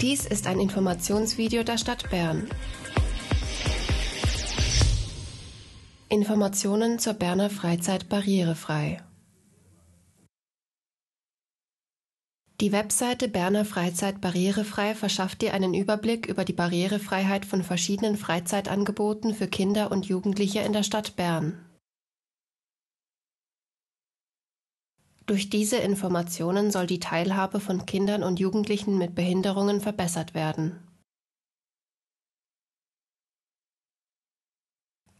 Dies ist ein Informationsvideo der Stadt Bern. Informationen zur Berner Freizeit barrierefrei. Die Webseite Berner Freizeit barrierefrei verschafft dir einen Überblick über die Barrierefreiheit von verschiedenen Freizeitangeboten für Kinder und Jugendliche in der Stadt Bern. Durch diese Informationen soll die Teilhabe von Kindern und Jugendlichen mit Behinderungen verbessert werden.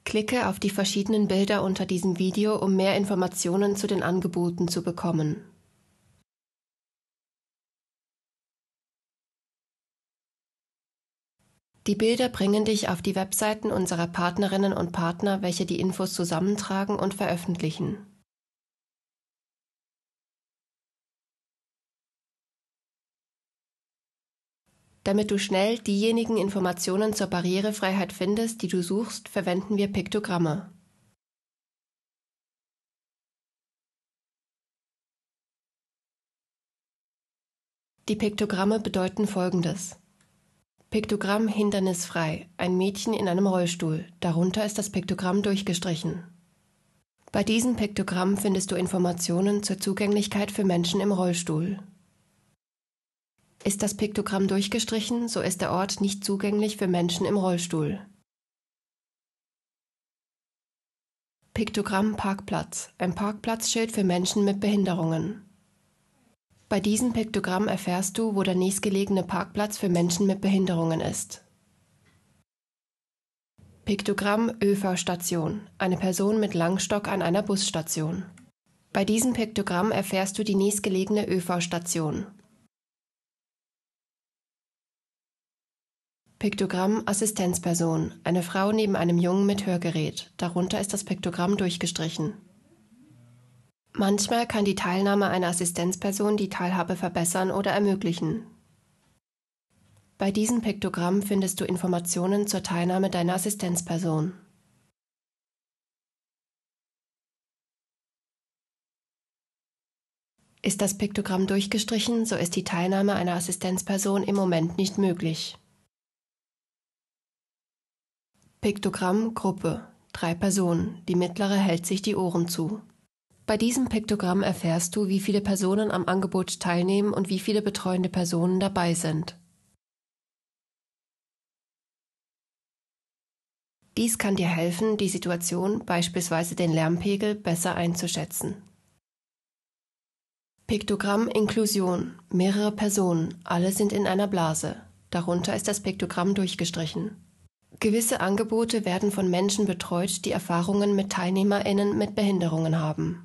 Klicke auf die verschiedenen Bilder unter diesem Video, um mehr Informationen zu den Angeboten zu bekommen. Die Bilder bringen dich auf die Webseiten unserer Partnerinnen und Partner, welche die Infos zusammentragen und veröffentlichen. Damit du schnell diejenigen Informationen zur Barrierefreiheit findest, die du suchst, verwenden wir Piktogramme. Die Piktogramme bedeuten folgendes. Piktogramm hindernisfrei, ein Mädchen in einem Rollstuhl, darunter ist das Piktogramm durchgestrichen. Bei diesem Piktogramm findest du Informationen zur Zugänglichkeit für Menschen im Rollstuhl. Ist das Piktogramm durchgestrichen, so ist der Ort nicht zugänglich für Menschen im Rollstuhl. Piktogramm Parkplatz, ein Parkplatzschild für Menschen mit Behinderungen. Bei diesem Piktogramm erfährst du, wo der nächstgelegene Parkplatz für Menschen mit Behinderungen ist. Piktogramm ÖV-Station, eine Person mit Langstock an einer Busstation. Bei diesem Piktogramm erfährst du die nächstgelegene ÖV-Station. Piktogramm Assistenzperson, eine Frau neben einem Jungen mit Hörgerät, darunter ist das Piktogramm durchgestrichen. Manchmal kann die Teilnahme einer Assistenzperson die Teilhabe verbessern oder ermöglichen. Bei diesem Piktogramm findest du Informationen zur Teilnahme deiner Assistenzperson. Ist das Piktogramm durchgestrichen, so ist die Teilnahme einer Assistenzperson im Moment nicht möglich. Piktogramm Gruppe. Drei Personen. Die mittlere hält sich die Ohren zu. Bei diesem Piktogramm erfährst du, wie viele Personen am Angebot teilnehmen und wie viele betreuende Personen dabei sind. Dies kann dir helfen, die Situation, beispielsweise den Lärmpegel, besser einzuschätzen. Piktogramm Inklusion. Mehrere Personen, alle sind in einer Blase. Darunter ist das Piktogramm durchgestrichen. Gewisse Angebote werden von Menschen betreut, die Erfahrungen mit Teilnehmerinnen mit Behinderungen haben.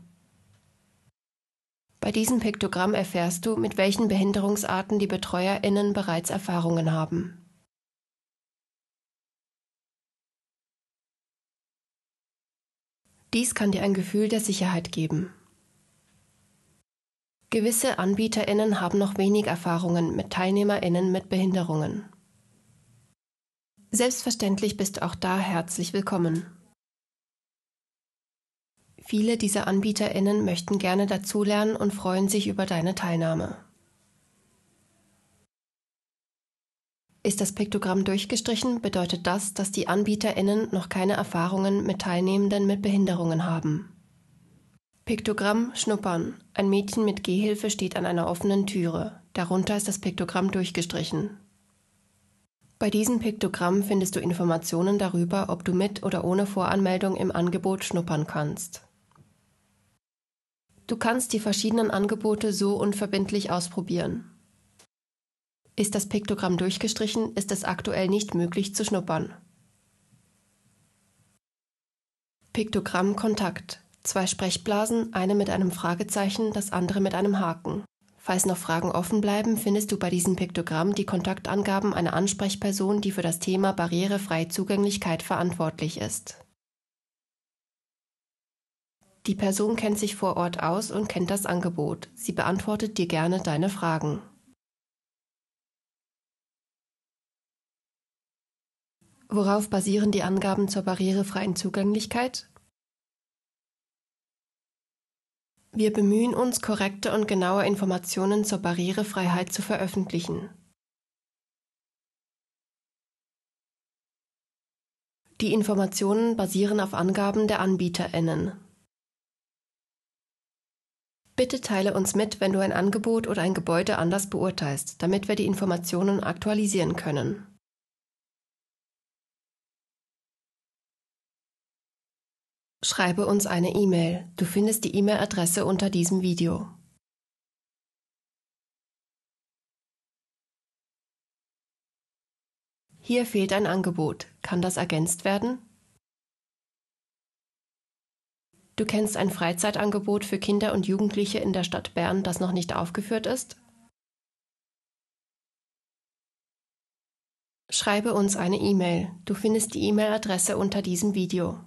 Bei diesem Piktogramm erfährst du, mit welchen Behinderungsarten die Betreuerinnen bereits Erfahrungen haben. Dies kann dir ein Gefühl der Sicherheit geben. Gewisse Anbieterinnen haben noch wenig Erfahrungen mit Teilnehmerinnen mit Behinderungen. Selbstverständlich bist du auch da herzlich willkommen. Viele dieser AnbieterInnen möchten gerne dazulernen und freuen sich über deine Teilnahme. Ist das Piktogramm durchgestrichen, bedeutet das, dass die AnbieterInnen noch keine Erfahrungen mit Teilnehmenden mit Behinderungen haben. Piktogramm Schnuppern. Ein Mädchen mit Gehhilfe steht an einer offenen Türe. Darunter ist das Piktogramm durchgestrichen. Bei diesem Piktogramm findest du Informationen darüber, ob du mit oder ohne Voranmeldung im Angebot schnuppern kannst. Du kannst die verschiedenen Angebote so unverbindlich ausprobieren. Ist das Piktogramm durchgestrichen, ist es aktuell nicht möglich zu schnuppern. Piktogramm Kontakt. Zwei Sprechblasen, eine mit einem Fragezeichen, das andere mit einem Haken. Falls noch Fragen offen bleiben, findest du bei diesem Piktogramm die Kontaktangaben einer Ansprechperson, die für das Thema barrierefreie Zugänglichkeit verantwortlich ist. Die Person kennt sich vor Ort aus und kennt das Angebot. Sie beantwortet dir gerne deine Fragen. Worauf basieren die Angaben zur barrierefreien Zugänglichkeit? Wir bemühen uns, korrekte und genaue Informationen zur Barrierefreiheit zu veröffentlichen. Die Informationen basieren auf Angaben der Anbieterinnen. Bitte teile uns mit, wenn du ein Angebot oder ein Gebäude anders beurteilst, damit wir die Informationen aktualisieren können. Schreibe uns eine E-Mail. Du findest die E-Mail-Adresse unter diesem Video. Hier fehlt ein Angebot. Kann das ergänzt werden? Du kennst ein Freizeitangebot für Kinder und Jugendliche in der Stadt Bern, das noch nicht aufgeführt ist? Schreibe uns eine E-Mail. Du findest die E-Mail-Adresse unter diesem Video.